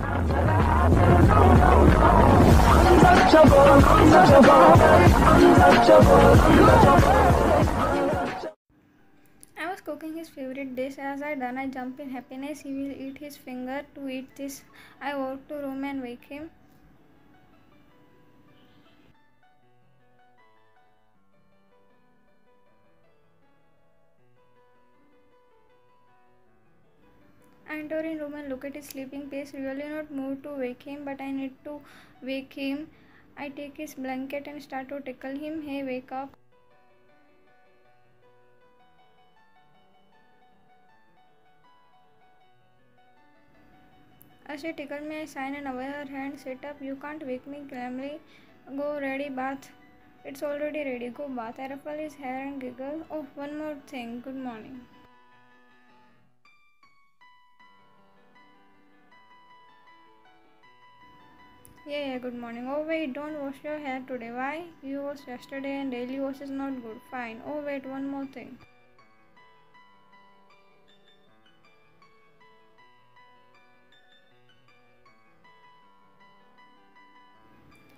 I was cooking his favorite dish. As I done, I jump in happiness. He will eat his finger to eat this. I walk to room and wake him. Enter in room and look at his sleeping place. Really not moved to wake him, but I need to wake him. I take his blanket and start to tickle him. Hey, wake up. As she tickled me, I sign and away her hand. Sit up. You can't wake me, calmly. Go ready, bath. It's already ready. Go bath. I ruffle his hair and giggle. Oh, one more thing. Good morning. Yeah, yeah, good morning. Oh, wait, don't wash your hair today. Why? You washed yesterday and daily wash is not good. Fine. Oh, wait, one more thing.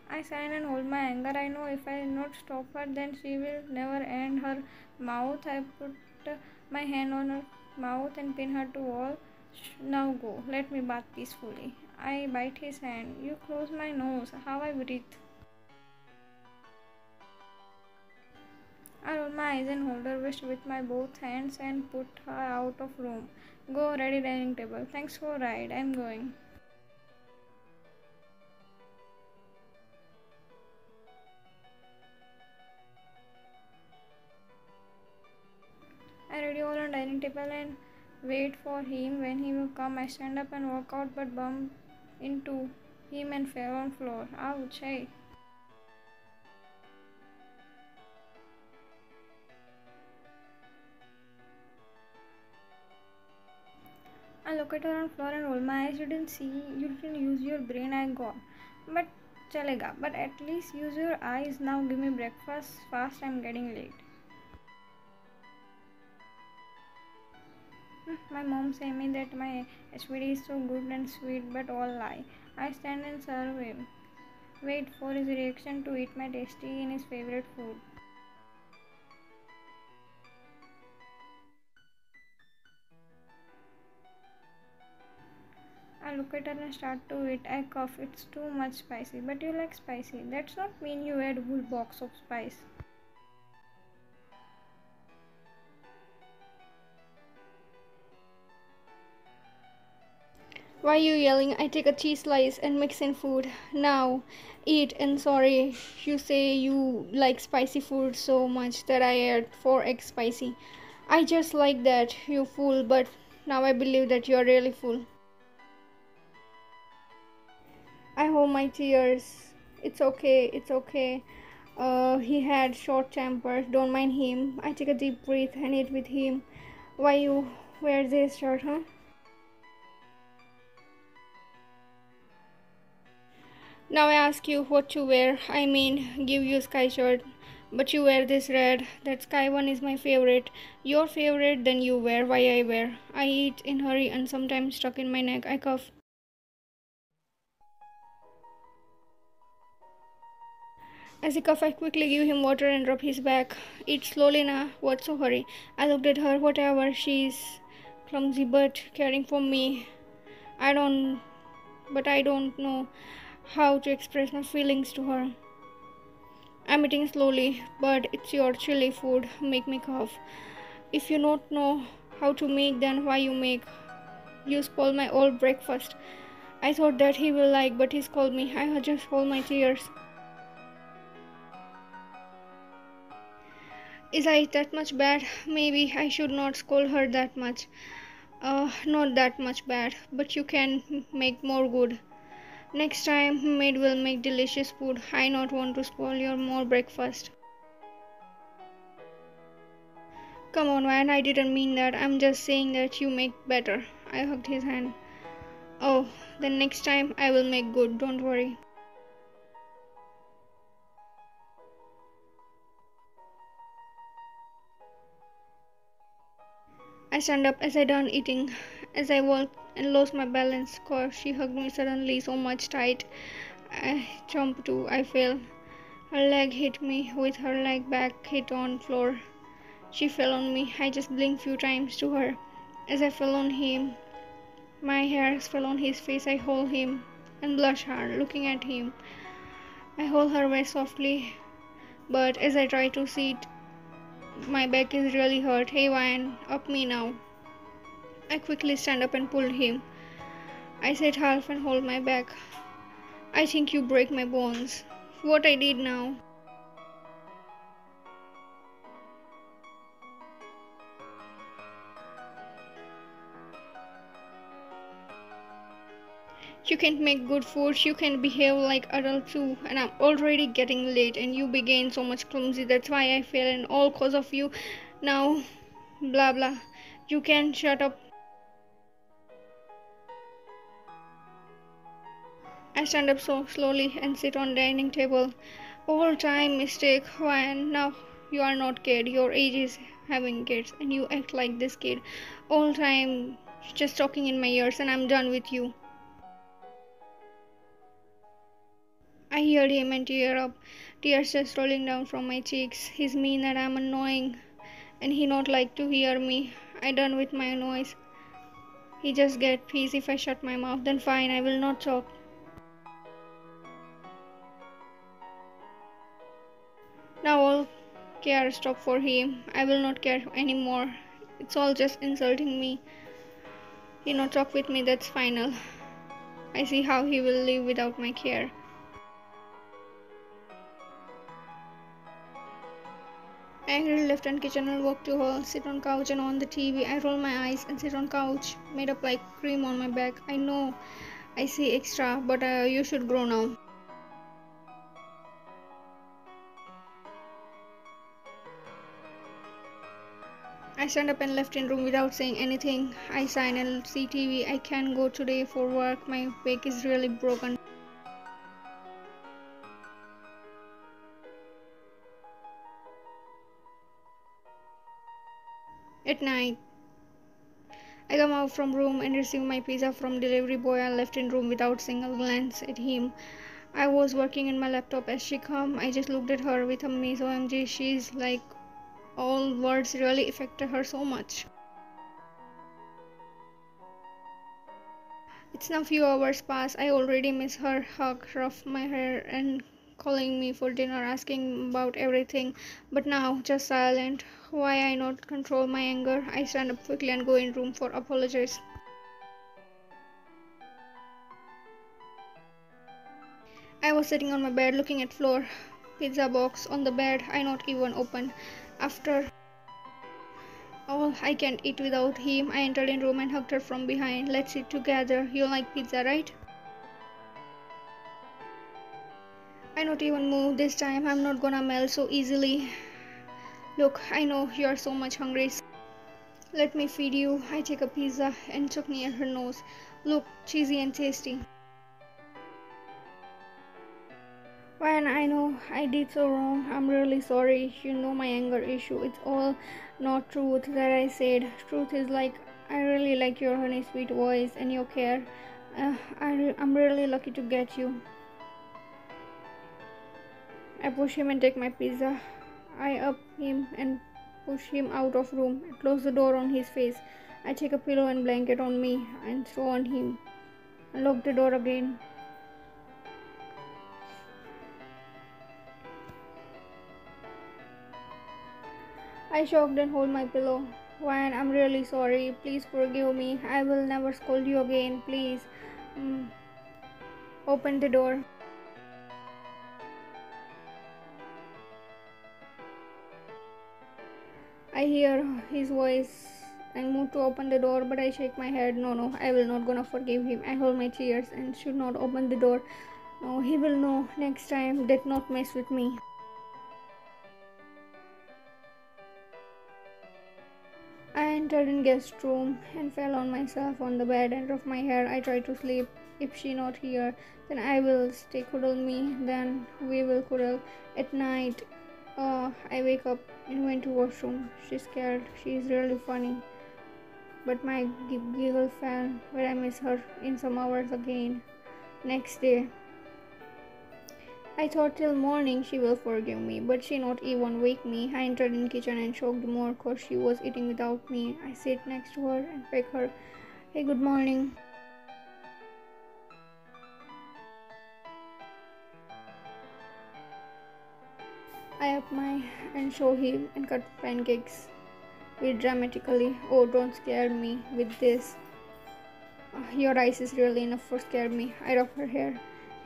I sign and hold my anger. I know if I not stop her, then she will never end her mouth. I put my hand on her mouth and pin her to wall. Now go. Let me bath peacefully. I bite his hand. You close my nose. How I breathe. I roll my eyes and hold her wrist with my both hands and put her out of room. Go ready dining table. Thanks for ride. I'm going. I ready all on dining table and wait for him. When he will come, I stand up and walk out, but bump into him and fell on floor. Ouch! Hey. I look at her on floor and roll my eyes. You didn't see. You didn't use your brain. I got. But chalega. But at least use your eyes. Now give me breakfast fast. I'm getting late. My mom say me that my HBD is so good and sweet, but all lie. I stand and serve him. Wait for his reaction to eat my tasty in his favorite food. I look at her and start to eat. I cough. It's too much spicy. But you like spicy. That's not mean you add whole box of spice. Why you yelling? I take a cheese slice and mix in food. Now, eat and sorry. You say you like spicy food so much that I add 4 eggs spicy. I just like that, you fool, but now I believe that you're really full. I hold my tears. It's okay, it's okay. Uh, he had short temper. Don't mind him. I take a deep breath and eat with him. Why you wear this shirt, huh? Now I ask you what to wear. I mean, give you sky shirt, but you wear this red. That sky one is my favorite. Your favorite, then you wear. Why I wear? I eat in hurry and sometimes stuck in my neck. I cough. As he cough, I quickly give him water and rub his back. Eat slowly now. What's so hurry? I looked at her. Whatever. She's clumsy but caring for me. I don't, but I don't know how to express my feelings to her. I'm eating slowly, but it's your chilly food make me cough. If you don't know how to make, then why you make? You spoil my old breakfast. I thought that he will like, but he scolded me. I just hold my tears. Is I that much bad? Maybe I should not scold her that much. Uh, not that much bad, but you can make more good. Next time, maid will make delicious food. I not want to spoil your more breakfast. Come on, man, I didn't mean that. I'm just saying that you make better. I hugged his hand. Oh, then next time I will make good, don't worry. I stand up as I done eating as I walked and lost my balance. Cause she hugged me suddenly so much tight. I jumped too. I fell. Her leg hit me with her leg back hit on floor. She fell on me. I just blinked few times to her. As I fell on him, my hairs fell on his face. I hold him and blush hard, looking at him. I hold her very softly, but as I try to sit, my back is really hurt. Hey, Ryan, up me now. I quickly stand up and pulled him. I sit half and hold my back. I think you break my bones. What I did now? You can't make good food, you can behave like adult too, and I'm already getting late and you begin so much clumsy, that's why I fail and all cause of you. Now blah blah. You can shut up. I stand up so slowly and sit on dining table. All time mistake when now you are not kid, your age is having kids and you act like this kid. All time just talking in my ears and I'm done with you. I heard him and tear up, tears just rolling down from my cheeks. He's mean that I'm annoying, and he not like to hear me. I done with my noise. He just get peace if I shut my mouth. Then fine, I will not talk. Care stop for him. I will not care anymore. It's all just insulting me. He not talk with me. That's final. I see how he will live without my care. I angrily left and walked to hall, sit on couch and on the TV. I roll my eyes and sit on couch, made up like cream on my back. I know I see extra, but uh, you should grow now. Stand up and left in room without saying anything. I sign and see TV. I can't go today for work. My back is really broken. At night, I come out from room and receive my pizza from delivery boy. I left in room without single glance at him. I was working in my laptop as she come. I just looked at her with a amaze. OMG, she's like all words really affected her so much. It's now few hours past. I already miss her hug, rough my hair, and calling me for dinner, asking about everything. But now, just silent. Why I not control my anger? I stand up quickly and go in room for apologize. I was sitting on my bed looking at floor. Pizza box on the bed. I not even open. After oh, all, I can't eat without him. I entered in room and hugged her from behind. Let's eat together. You like pizza, right? I not even move this time. I'm not gonna melt so easily. Look, I know you're so much hungry. Let me feed you. I take a pizza and took near her nose. Look, cheesy and tasty. I know I did so wrong, I'm really sorry. You know my anger issue. It's all not truth that I said. Truth is like I really like your honey sweet voice and your care. Uh, I re- I'm really lucky to get you. I push him and take my pizza. I up him and push him out of room. I close the door on his face. I take a pillow and blanket on me and throw on him. I lock the door again. I shocked and hold my pillow. Ryan, I'm really sorry. Please forgive me. I will never scold you again. Please. Mm. Open the door. I hear his voice I move to open the door, but I shake my head. No, no, I will not gonna forgive him. I hold my tears and should not open the door. No, he will know next time that not mess with me. Entered in guest room and fell on myself on the bed and rough my hair. I try to sleep. If she not here, then I will stay cuddle me. Then we will cuddle at night. Uh, I wake up and went to washroom. She's scared. She is really funny. but my giggle fell where I miss her in some hours again. Next day, I thought till morning she will forgive me, but she not even wake me. I entered in kitchen and shocked more cause she was eating without me. I sit next to her and beg her, Hey, good morning. I up my and show him and cut pancakes with dramatically. Oh, don't scare me with this. Your eyes is really enough for scare me. I rub her hair.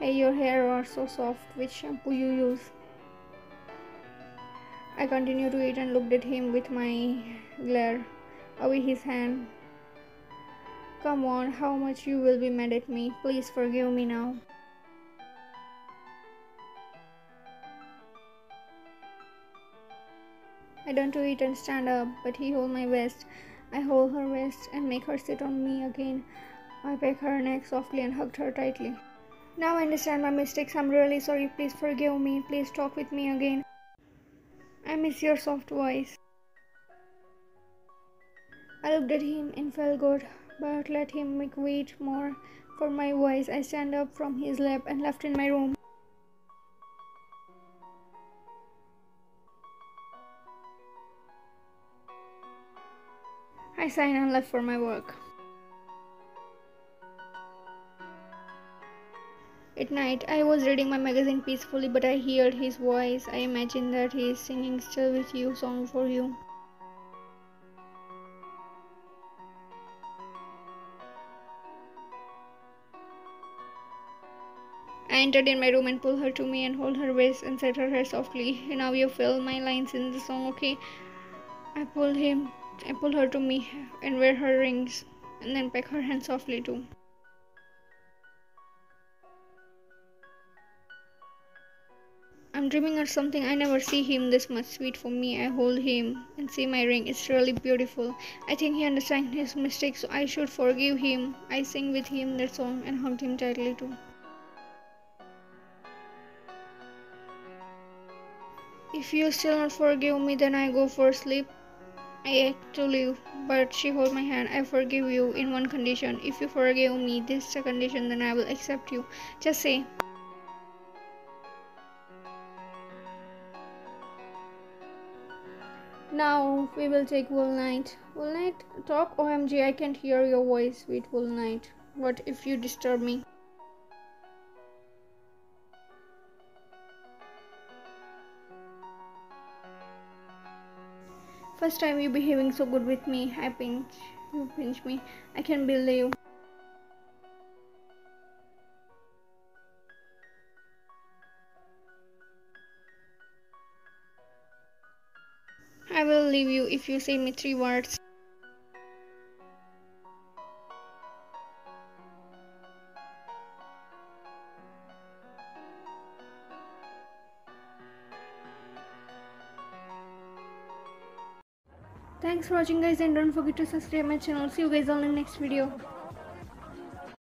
Hey, your hair are so soft. Which shampoo you use? I continued to eat and looked at him with my glare away his hand. Come on, how much you will be mad at me? Please forgive me now. I done to eat and stand up, but he hold my waist. I hold her waist and make her sit on me again. I peck her neck softly and hugged her tightly. Now I understand my mistakes. I'm really sorry. Please forgive me. Please talk with me again. I miss your soft voice. I looked at him and felt good, but let him make wait more for my voice. I stand up from his lap and left in my room. I signed and left for my work. At night, I was reading my magazine peacefully, but I heard his voice. I imagine that he is singing Still With You song for you. I entered in my room and pulled her to me and hold her waist and set her hair softly. Now you fill my lines in the song, okay? I pulled him I pull her to me and wear her rings and then peck her hand softly too. I'm dreaming of something I never see him this much sweet for me. I hold him and see my ring. It's really beautiful. I think he understands his mistakes, so I should forgive him. I sing with him that song and hugged him tightly too. If you still not forgive me, then I go for sleep. I act to leave, but she hold my hand. I forgive you in one condition. If you forgive me this condition, then I will accept you. Just say. Now we will take Wool Night. Wool Night, talk. OMG, I can't hear your voice, sweet Wool Night. What if you disturb me? First time you behaving so good with me. I pinch. You pinch me. I can't believe. I will leave you if you say me three words. Thanks for watching guys and don't forget to subscribe my channel. See you guys on the next video.